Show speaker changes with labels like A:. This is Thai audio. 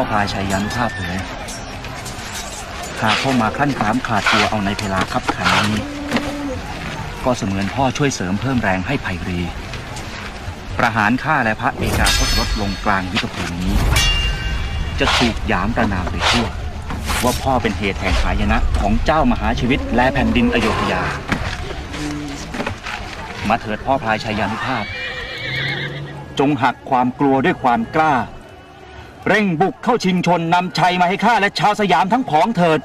A: พ่อพลายชัยยานุภาพเอ๋ยหากพ่อมาคลั่นคล้ามขาดตัวเอาในเวลาคับขันนี้ ก็เสมือนพ่อช่วยเสริมเพิ่มแรงให้ไพรี ประหารข้าและพระเอกาทศรถลงกลางยุทธภูมินี้ จะถูกยามประนามไปทั่ว ว่าพ่อเป็นเหตุแห่งหายนะของเจ้ามหาชีวิตและแผ่นดินอโยธยา มาเถิดพ่อพลายชัยยานุภาพ จงหักความกลัวด้วยความกล้า เร่งบุกเข้าชิงชนนำชัยมาให้ข้าและชาวสยามทั้งผองเถิด